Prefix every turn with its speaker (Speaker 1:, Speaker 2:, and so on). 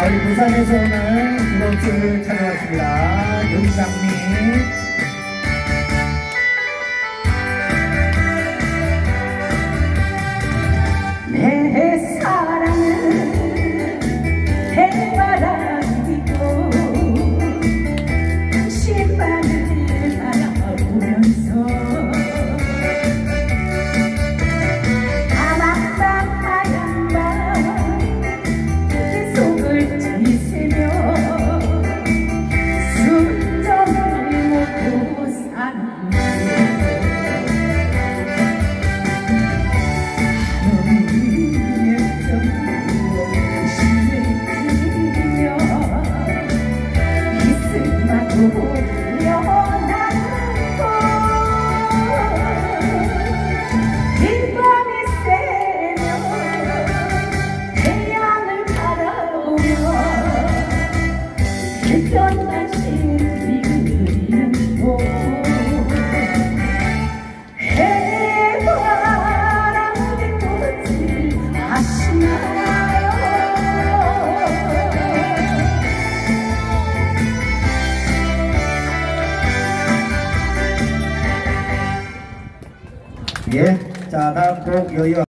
Speaker 1: 부산에서 오는 이번 찾아왔습니다. 윤상미.
Speaker 2: 내 사랑은 해바라기고 당신만을 바라보면서 당신
Speaker 1: 예. 자, 다음 곡 여유.